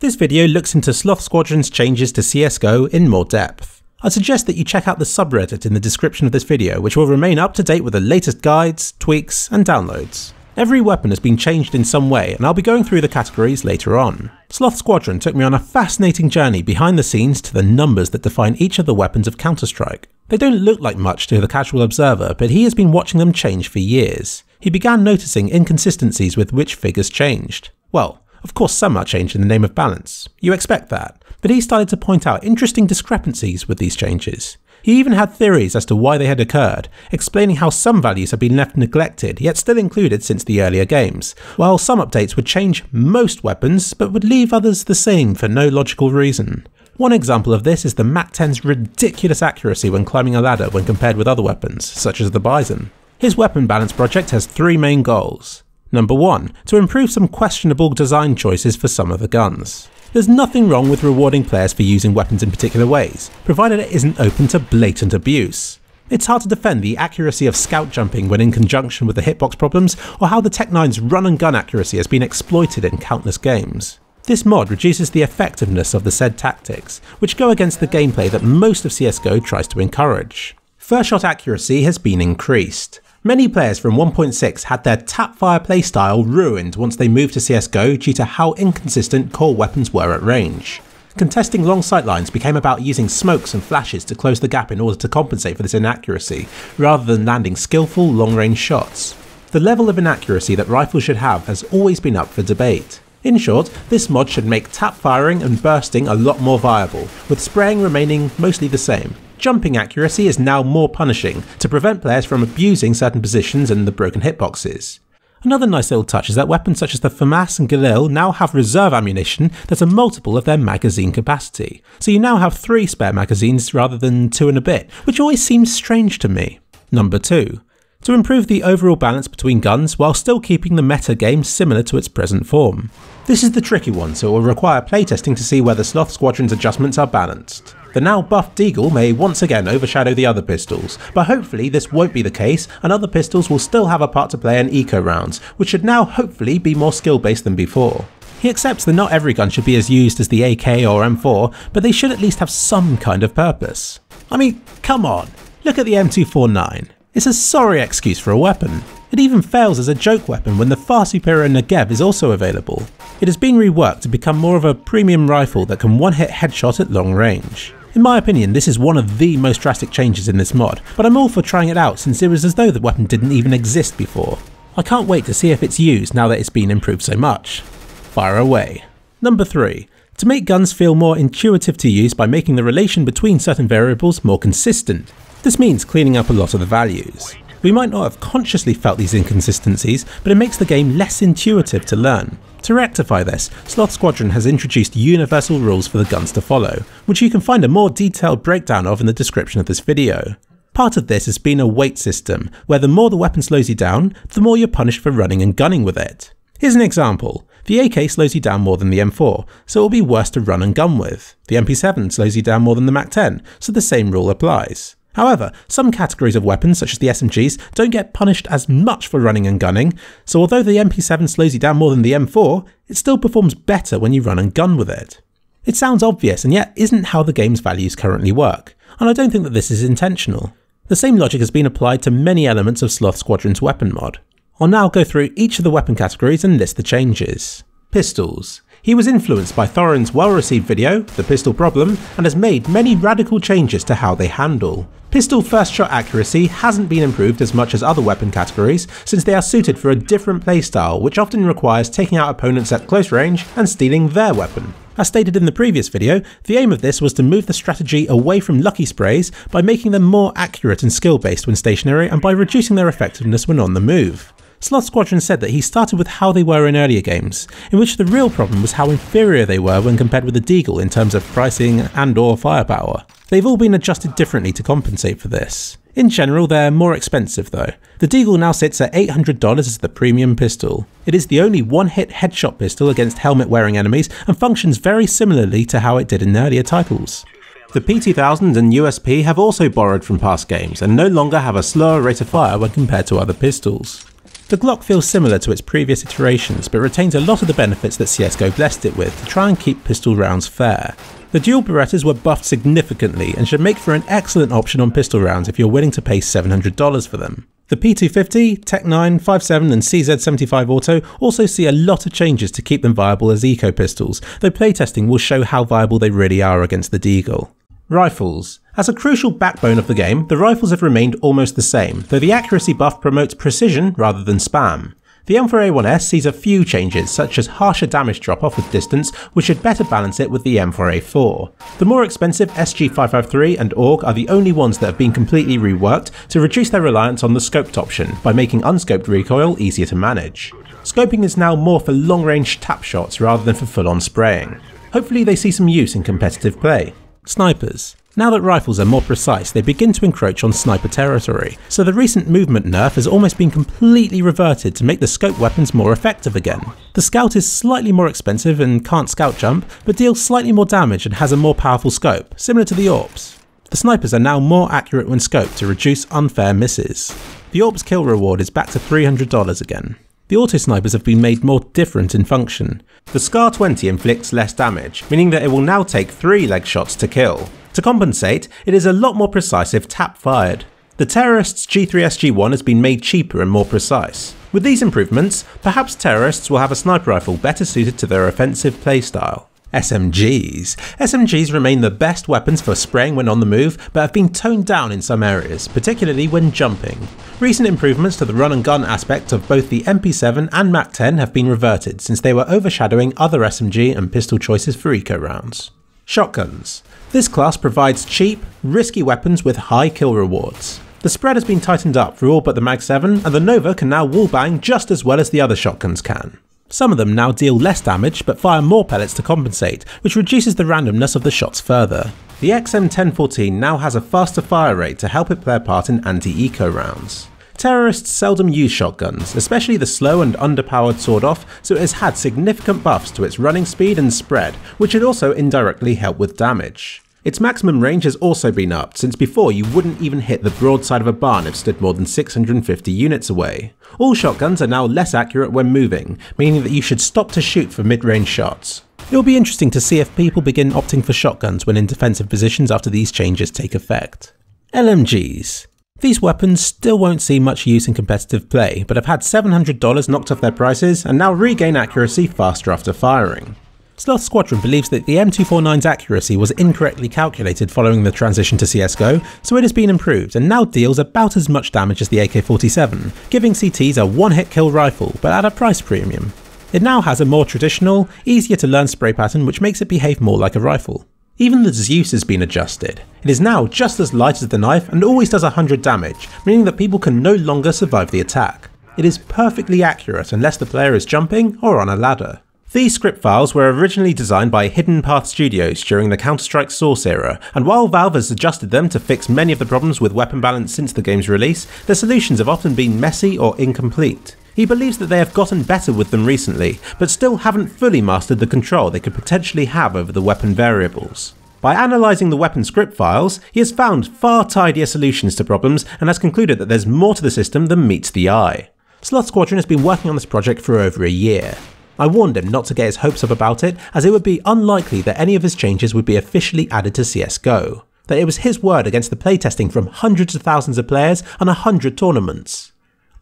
This video looks into Sloth Squadron's changes to CSGO in more depth. I suggest that you check out the subreddit in the description of this video, which will remain up to date with the latest guides, tweaks, and downloads. Every weapon has been changed in some way, and I'll be going through the categories later on. Sloth Squadron took me on a fascinating journey behind the scenes to the numbers that define each of the weapons of Counter-Strike. They don't look like much to the casual observer, but he has been watching them change for years. He began noticing inconsistencies with which figures changed. Well, of course, some are changed in the name of balance. You expect that. But he started to point out interesting discrepancies with these changes. He even had theories as to why they had occurred, explaining how some values had been left neglected yet still included since the earlier games, while some updates would change most weapons but would leave others the same for no logical reason. One example of this is the MAC-10's ridiculous accuracy when climbing a ladder when compared with other weapons, such as the Bizon. His weapon balance project has three main goals. Number 1. To improve some questionable design choices for some of the guns. There's nothing wrong with rewarding players for using weapons in particular ways, provided it isn't open to blatant abuse. It's hard to defend the accuracy of scout jumping when in conjunction with the hitbox problems, or how the Tec-9's run and gun accuracy has been exploited in countless games. This mod reduces the effectiveness of the said tactics, which go against the gameplay that most of CSGO tries to encourage. First shot accuracy has been increased. Many players from 1.6 had their tap-fire playstyle ruined once they moved to CSGO due to how inconsistent core weapons were at range. Contesting long sightlines became about using smokes and flashes to close the gap in order to compensate for this inaccuracy, rather than landing skillful long-range shots. The level of inaccuracy that rifles should have has always been up for debate. In short, this mod should make tap firing and bursting a lot more viable, with spraying remaining mostly the same jumping accuracy is now more punishing to prevent players from abusing certain positions and the broken hitboxes. Another nice little touch is that weapons such as the FAMAS and Galil now have reserve ammunition that are multiple of their magazine capacity, so you now have three spare magazines rather than two and a bit, which always seems strange to me. Number 2. To improve the overall balance between guns while still keeping the meta game similar to its present form. This is the tricky one, so it will require playtesting to see whether Sloth Squadron's adjustments are balanced. The now buffed Deagle may once again overshadow the other pistols, but hopefully this won't be the case and other pistols will still have a part to play in eco rounds, which should now hopefully be more skill based than before. He accepts that not every gun should be as used as the AK or M4, but they should at least have some kind of purpose. I mean, come on, look at the M249. It's a sorry excuse for a weapon. It even fails as a joke weapon when the far superior Negev is also available. It has been reworked to become more of a premium rifle that can one-hit headshot at long range. In my opinion, this is one of the most drastic changes in this mod, but I'm all for trying it out since it was as though the weapon didn't even exist before. I can't wait to see if it's used now that it's been improved so much. Fire away. Number 3. To make guns feel more intuitive to use by making the relation between certain variables more consistent. This means cleaning up a lot of the values. We might not have consciously felt these inconsistencies, but it makes the game less intuitive to learn. To rectify this, Sloth Squadron has introduced universal rules for the guns to follow, which you can find a more detailed breakdown of in the description of this video. Part of this has been a weight system, where the more the weapon slows you down, the more you're punished for running and gunning with it. Here's an example. The AK slows you down more than the M4, so it will be worse to run and gun with. The MP7 slows you down more than the MAC-10, so the same rule applies. However, some categories of weapons, such as the SMGs, don't get punished as much for running and gunning, so although the MP7 slows you down more than the M4, it still performs better when you run and gun with it. It sounds obvious and yet isn't how the game's values currently work, and I don't think that this is intentional. The same logic has been applied to many elements of Sloth Squadron's weapon mod. I'll now go through each of the weapon categories and list the changes. Pistols. He was influenced by Thorin's well-received video, The Pistol Problem, and has made many radical changes to how they handle. Pistol first shot accuracy hasn't been improved as much as other weapon categories, since they are suited for a different playstyle which often requires taking out opponents at close range and stealing their weapon. As stated in the previous video, the aim of this was to move the strategy away from lucky sprays by making them more accurate and skill based when stationary and by reducing their effectiveness when on the move. Sloth Squadron said that he started with how they were in earlier games, in which the real problem was how inferior they were when compared with the Deagle in terms of pricing and or firepower. They've all been adjusted differently to compensate for this. In general, they're more expensive though. The Deagle now sits at $800 as the premium pistol. It is the only one-hit headshot pistol against helmet-wearing enemies and functions very similarly to how it did in earlier titles. The P2000 and USP have also borrowed from past games and no longer have a slower rate of fire when compared to other pistols. The Glock feels similar to its previous iterations, but retains a lot of the benefits that CSGO blessed it with to try and keep pistol rounds fair. The dual Berettas were buffed significantly and should make for an excellent option on pistol rounds if you're willing to pay $700 for them. The P250, Tec 9, 57 and CZ75 Auto also see a lot of changes to keep them viable as eco pistols, though playtesting will show how viable they really are against the Deagle. Rifles. As a crucial backbone of the game, the rifles have remained almost the same, though the accuracy buff promotes precision rather than spam. The M4A1S sees a few changes, such as harsher damage drop off with distance, which should better balance it with the M4A4. The more expensive SG553 and AUG are the only ones that have been completely reworked to reduce their reliance on the scoped option by making unscoped recoil easier to manage. Scoping is now more for long range tap shots rather than for full on spraying. Hopefully they see some use in competitive play. Snipers. Now that rifles are more precise, they begin to encroach on sniper territory, so the recent movement nerf has almost been completely reverted to make the scope weapons more effective again. The scout is slightly more expensive and can't scout jump, but deals slightly more damage and has a more powerful scope, similar to the AWPs. The snipers are now more accurate when scoped to reduce unfair misses. The AWP's kill reward is back to $300 again. The auto snipers have been made more different in function. The SCAR 20 inflicts less damage, meaning that it will now take 3 leg shots to kill, to compensate, it is a lot more precise if tap fired. The Terrorist's G3SG1 has been made cheaper and more precise. With these improvements, perhaps terrorists will have a sniper rifle better suited to their offensive playstyle. SMGs. SMGs remain the best weapons for spraying when on the move, but have been toned down in some areas, particularly when jumping. Recent improvements to the run and gun aspect of both the MP7 and MAC-10 have been reverted since they were overshadowing other SMG and pistol choices for eco rounds. Shotguns. This class provides cheap, risky weapons with high kill rewards. The spread has been tightened up for all but the Mag 7, and the Nova can now wallbang just as well as the other shotguns can. Some of them now deal less damage but fire more pellets to compensate, which reduces the randomness of the shots further. The XM1014 now has a faster fire rate to help it play a part in anti-eco rounds. Terrorists seldom use shotguns, especially the slow and underpowered sawed-off, so it has had significant buffs to its running speed and spread, which should also indirectly help with damage. Its maximum range has also been upped, since before you wouldn't even hit the broadside of a barn if stood more than 650 units away. All shotguns are now less accurate when moving, meaning that you should stop to shoot for mid-range shots. It'll be interesting to see if people begin opting for shotguns when in defensive positions after these changes take effect. LMGs. These weapons still won't see much use in competitive play, but have had $700 knocked off their prices and now regain accuracy faster after firing. Sloth Squadron believes that the M249's accuracy was incorrectly calculated following the transition to CSGO, so it has been improved and now deals about as much damage as the AK-47, giving CTs a one-hit kill rifle but at a price premium. It now has a more traditional, easier to learn spray pattern which makes it behave more like a rifle. Even the Zeus has been adjusted. It is now just as light as the knife and always does 100 damage, meaning that people can no longer survive the attack. It is perfectly accurate unless the player is jumping or on a ladder. These script files were originally designed by Hidden Path Studios during the Counter-Strike Source era, and while Valve has adjusted them to fix many of the problems with weapon balance since the game's release, their solutions have often been messy or incomplete. He believes that they have gotten better with them recently, but still haven't fully mastered the control they could potentially have over the weapon variables. By analysing the weapon script files, he has found far tidier solutions to problems and has concluded that there's more to the system than meets the eye. Sloth Squadron has been working on this project for over a year. I warned him not to get his hopes up about it, as it would be unlikely that any of his changes would be officially added to CSGO. That it was his word against the playtesting from hundreds of thousands of players and a hundred tournaments.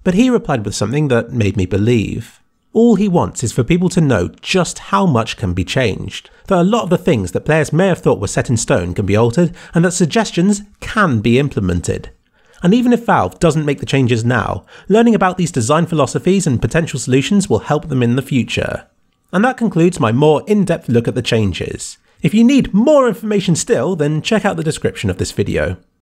But he replied with something that made me believe. All he wants is for people to know just how much can be changed, that a lot of the things that players may have thought were set in stone can be altered, and that suggestions can be implemented. And even if Valve doesn't make the changes now, learning about these design philosophies and potential solutions will help them in the future. And that concludes my more in-depth look at the changes. If you need more information still, then check out the description of this video.